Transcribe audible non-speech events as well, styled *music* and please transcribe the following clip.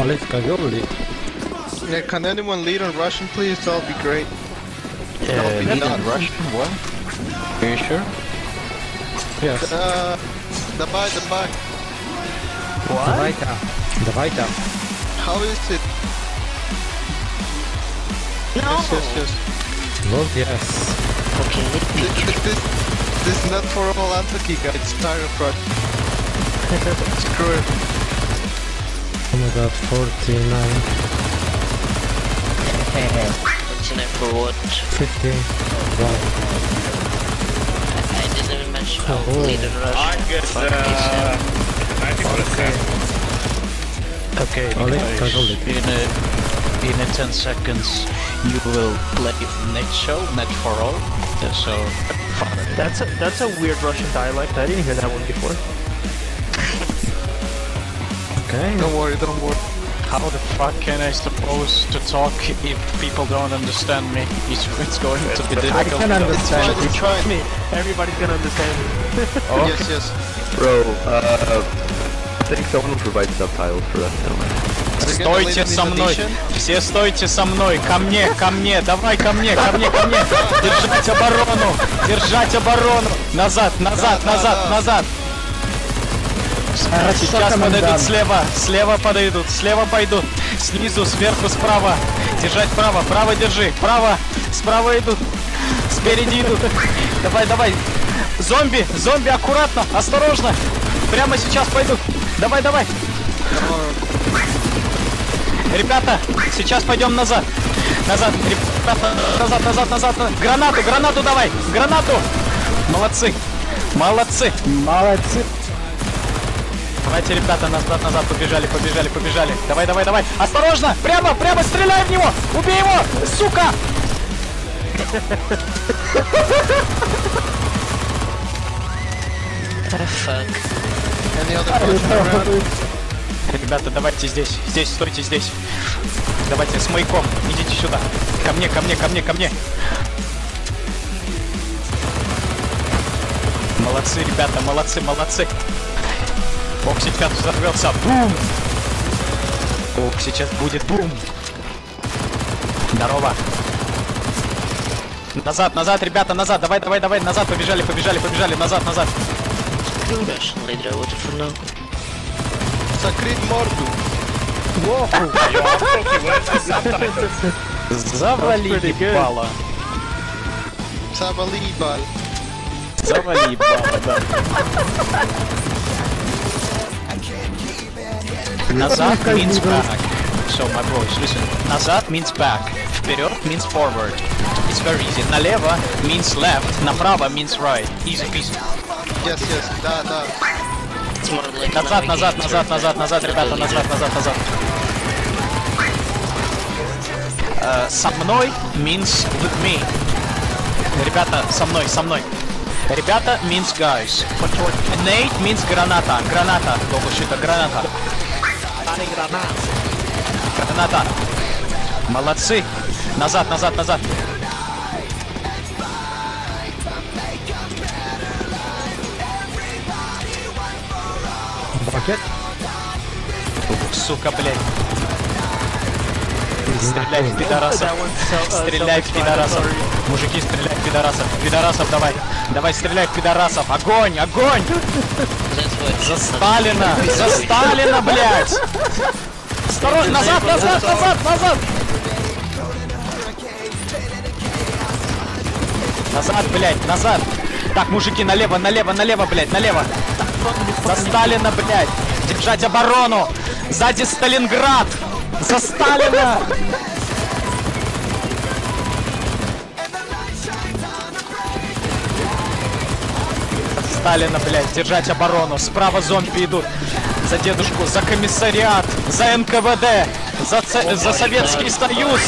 Alex, can you lead? Yeah, can anyone lead on Russian, please? That'll be great. Uh, be lead done. in Russian? What? Are you sure? Yes. Uh, давай, давай. Давай-ка. Давай-ка. How is it? No. Yes, yes, yes. Вот yes. Okay, let me. This, this, this, this is not for all Antuki guys. It's Tire Crush. *laughs* Screw it. My god, 49, What's in it for what? 50. Wow. I didn't even mention how Oh. lead in Russian. I get Fuck uh, 90%. Okay, Alex, because can you lead? in a, in a 10 seconds you will play net show, net for all. So, follow. That's a that's a weird Russian dialect. I didn't hear that one before. Okay. Don't worry, don't worry. How the fuck can I suppose to talk if people don't understand me? It's, it's going to be I difficult. can understand. It's fine. Me, everybody's gonna understand me. Yes, yes. Bro, uh, I think someone will provide subtitles for us now. Стойте со мной! Все стойте со мной! Ко мне, ко мне! Давай ко мне, ко мне, ко мне! Держать оборону! Держать оборону! Назад, назад, да, назад, Сейчас подойдут слева, слева подойдут, слева пойдут, снизу, сверху, справа. Держать право, право держи, право, справа идут, спереди идут. Давай, давай. Зомби, зомби, аккуратно, осторожно. Прямо сейчас пойдут. Давай, давай. Ребята, сейчас пойдем назад. Назад, ребята, назад, назад, назад. назад. Гранату, гранату давай, гранату. Молодцы, молодцы. Молодцы. Давайте, ребята, назад, назад, побежали, побежали, побежали. Давай, давай, давай. Осторожно! Прямо, прямо, стреляй в него! Убей его! Сука! Ребята, давайте здесь, здесь, стойте здесь. Давайте с маяком, идите сюда. Ко мне, ко мне, ко мне, ко мне. Молодцы, ребята, молодцы, молодцы. Ох, сейчас взорвется. Бум! Ох, сейчас будет бум. Здорово. Назад, назад, ребята, назад. Давай, давай, давай, назад, побежали, побежали, побежали, назад, назад. Закрыть морду. Завали ебало. Завали бал. Завали ебало, да. Назад means back. So, my boys, listen. Назад means back. Вперед means forward. It's very easy. Налево means left. Направо means right. Easy peasy. Yes, yes. Да, да. Назад, назад, назад, назад, назад, ребята, назад, назад, назад. Э, со мной means with me. Ребята, со мной, со мной. Ребята means guys. Nate means граната. Граната. Долгощита, граната. Граната. Молодцы. Назад, назад, назад. Пакет. Сука, блядь. Стреляй в пидорасов. Uh, Стреляй в пидорасов. Мужики, стреляй в пидорасов. Пидорасов давай. Давай стреляй в пидорасов. Огонь, огонь. За Сталина. За Сталина, блядь. Осторожно, назад, назад, назад, назад. Назад, блядь, назад. Так, мужики, налево, налево, налево, блядь, налево. За Сталина, блядь. Держать оборону. Сзади Сталинград. За Сталина. Сталина, блядь, держать оборону. Справа зомби идут. За дедушку, за комиссариат, за НКВД, за, Ц- за Советский Союз.